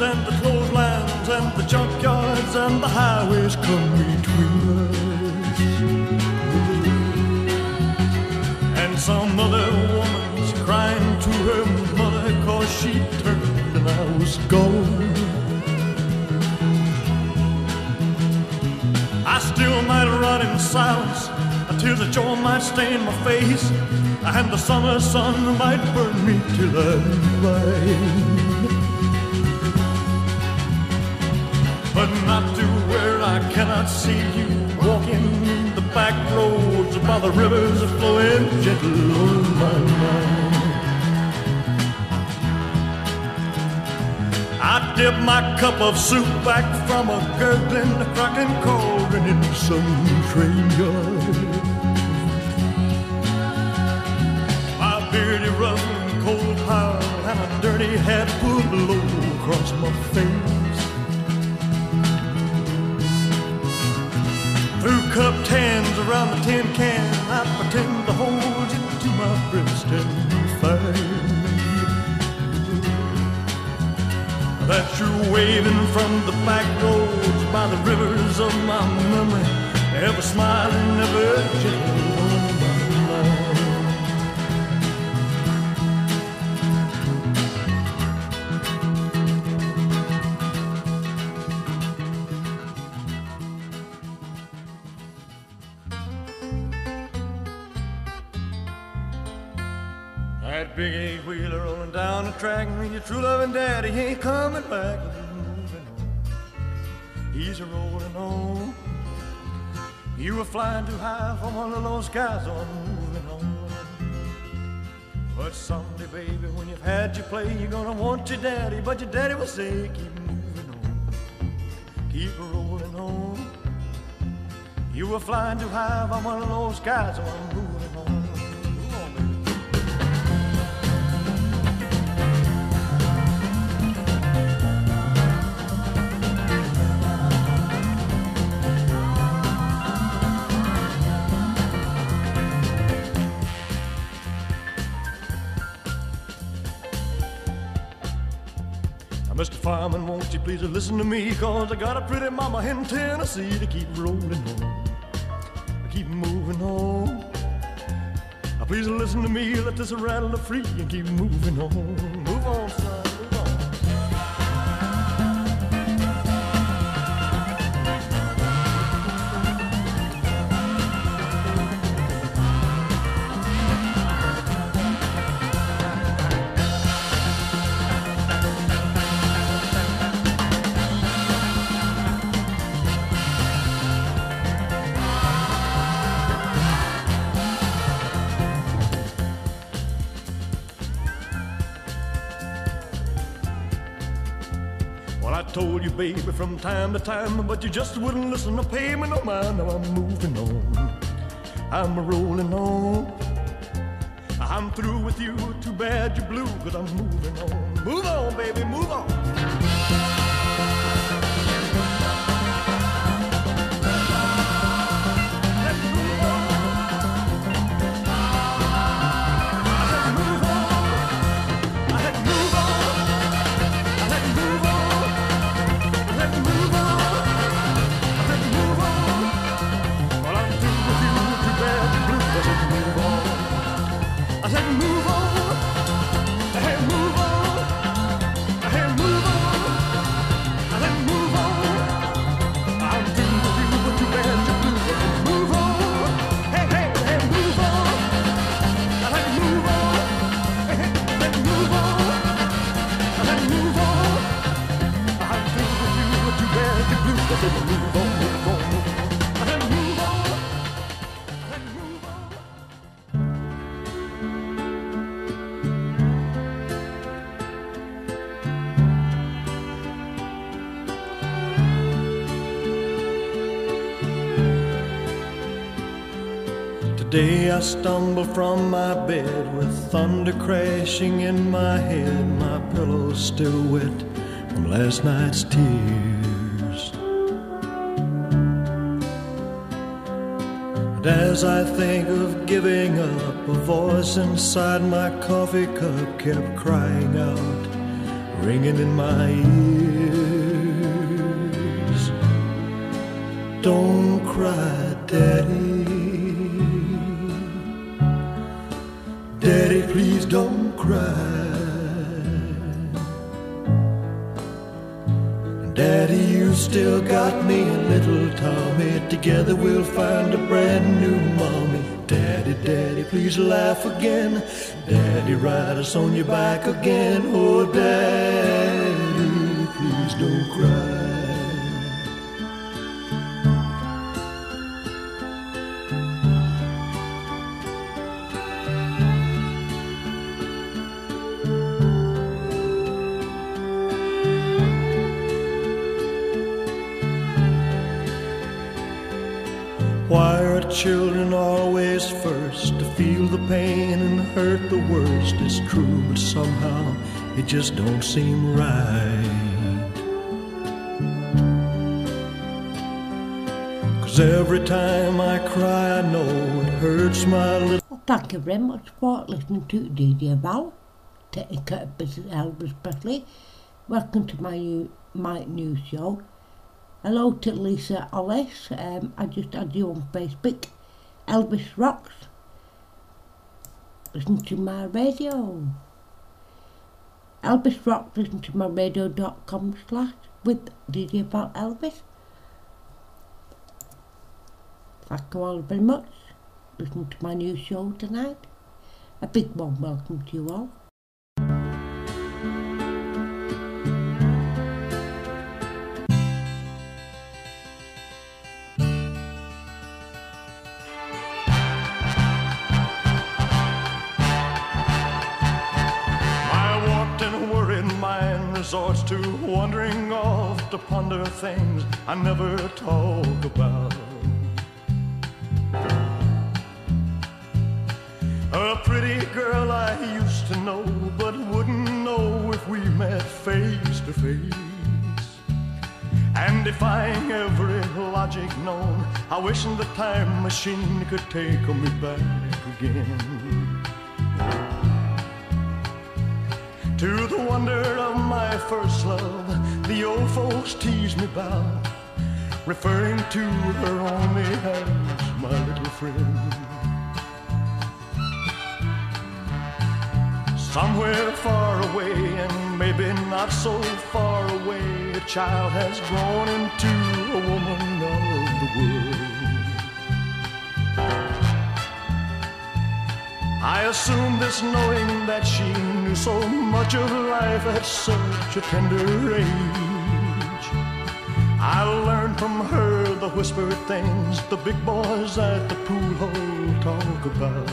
and the clotheslines and the junkyards and the highways come between us. And some other woman's crying to her mother cause she turned and I was gone. I still might run in silence Tears of joy might stain my face, and the summer sun might burn me till I'm blind. To where I cannot see you walking the back roads by the rivers flowing gentle on my mind. I dip my cup of soup back from a gurgling, cracking cauldron in some train yard. dirty, rough, waving from the back roads by the rivers of my memory, ever smiling, ever gentle. That big eight wheeler rolling down the track, and your true loving daddy ain't coming back. On, a rolling on. You were flying too high from one of those skies, on moving on. But someday, baby, when you've had your play, you're gonna want your daddy, but your daddy will say, keep moving on, keep rolling on. You were flying too high from one of those skies, I'm moving Mr. Fireman, won't you please listen to me? Cause I got a pretty mama in Tennessee to keep rolling on, I keep moving on. Now please listen to me, let this rattle free and keep moving on, baby, from time to time, but you just wouldn't listen or pay me no mind. Now I'm moving on, I'm rolling on. I'm through with you, too bad you're blue, cause I'm moving on. Move on, baby, move on. Day I stumble from my bed with thunder crashing in my head. My pillow still wet from last night's tears. And as I think of giving up, a voice inside my coffee cup kept crying out, ringing in my ears. Don't cry, Daddy. Daddy, please don't cry. Daddy, you still got me and little Tommy. Together we'll find a brand new mommy. Daddy, Daddy, please laugh again. Daddy, ride us on your back again. Oh, Daddy, please don't cry. Children always first to feel the pain and hurt the worst? It's true, but somehow it just don't seem right. Cause every time I cry, I know it hurts my little. Well, thank you very much for listening to DJ Val, business Elvis Presley. Welcome to my new, my new show. Hello to Lisa Ollis. Um, I just had you on Facebook. Elvis Rocks. Listen to my radio. Elvis Rocks. Listen to my radio.com slash with DJ Val Elvis. Thank you all very much. Listen to my new show tonight. A big warm welcome to you all. Ponder things I never talk about. A pretty girl I used to know, but wouldn't know if we met face to face. And defying every logic known, I wish the time machine could take me back again. To the wonder of my first love, the old folks tease me about, referring to her only as my little friend. Somewhere far away, and maybe not so far away, a child has grown into a woman of the world. I assumed this knowing that she knew so much of life at such a tender age. I learned from her the whispered things the big boys at the pool hall talk about.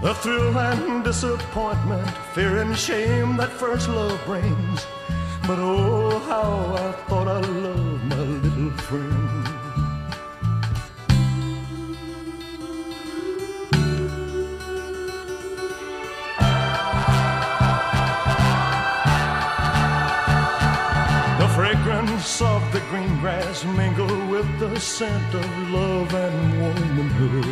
The thrill and disappointment, fear and shame that first love brings. But oh, how I thought I loved my little friend. Fragrance of the green grass mingle with the scent of love and womanhood.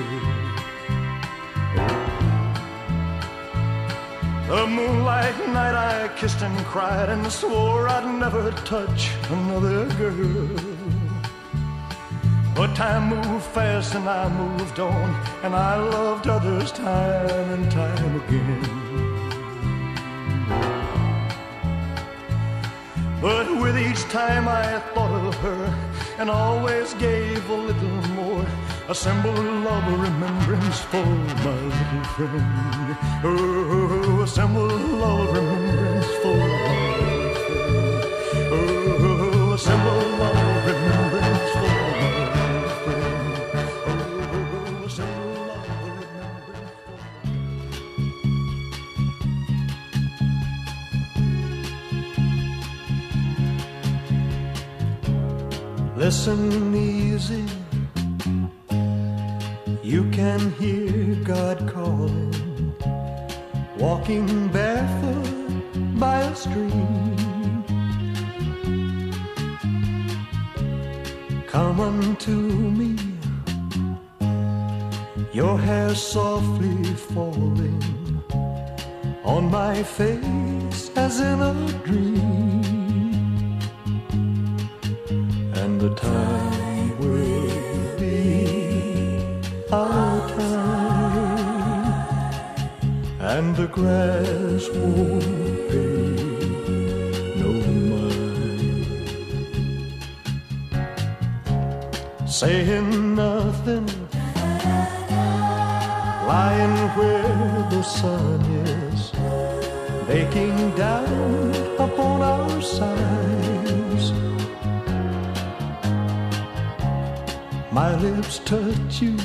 The moonlight night I kissed and cried and swore I'd never touch another girl. But time moved fast and I moved on, and I loved others time and time again. But with each time I thought of her and always gave a little more, a symbol of love, a remembrance for my little friend. Oh, a symbol of love, a remembrance for my Listen easy. You can hear God calling, walking barefoot by a stream. Come unto me, your hair softly falling on my face as in a dream. The time will be our time, and the grass won't pay no mind. Saying nothing, lying where the sun is, baking down upon our sides. My lips touch you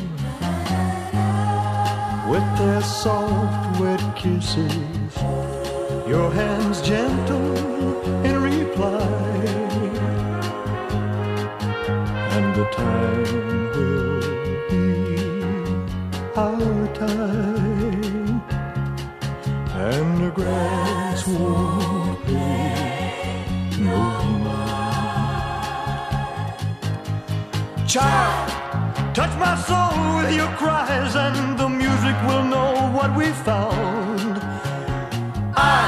with their soft, wet kisses. Your hands gentle what we found. I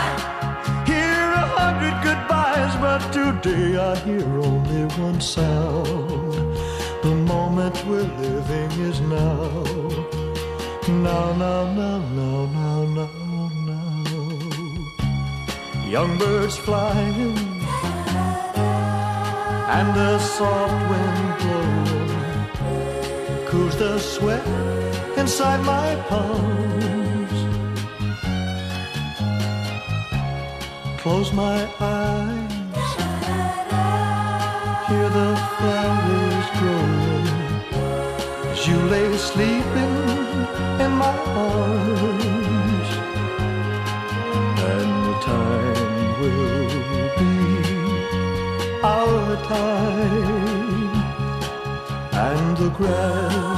hear a hundred goodbyes, but today I hear only one sound. The moment we're living is now. Now, now, now, now, now, now, now. Young birds flying, and the soft wind blowing cools the sweat inside my palms. Close my eyes, hear the flowers growing as you lay sleeping in my arms. And the time will be our time. And the grass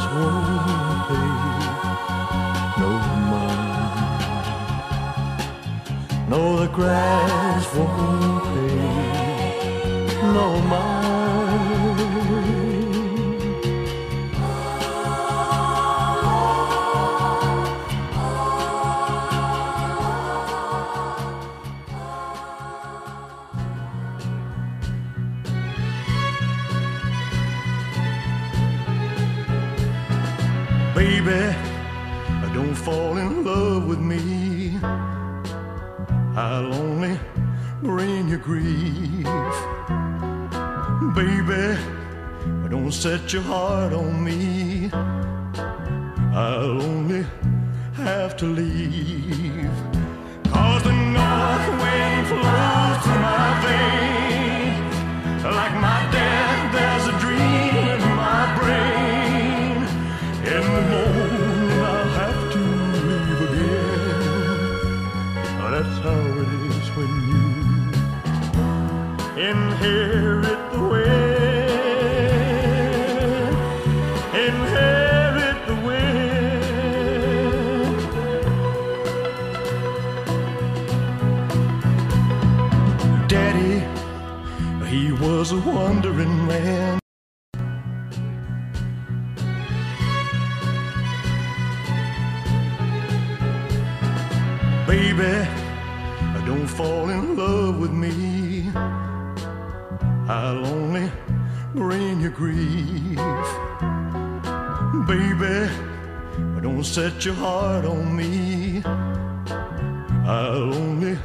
No, the grass won't pay no mind. Baby, don't fall in love with me. I'll only bring you grief. Baby, don't set your heart on me. I'll only have to leave. Cause the north wind flows through my veins. Like my Baby, don't fall in love with me. I'll only bring you grief. Baby, don't set your heart on me. I'll only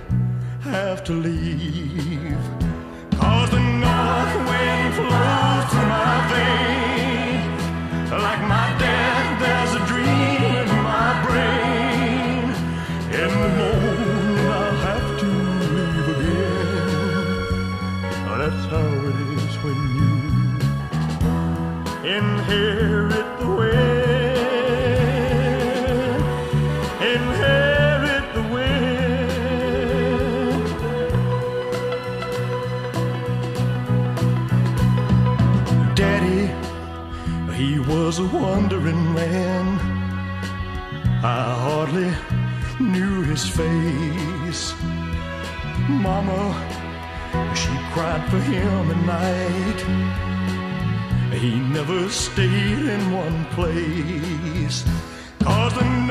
have to leave. Cause the north wind he was a wandering man. I hardly knew his face. Mama, she cried for him at night. He never stayed in one place. Cause the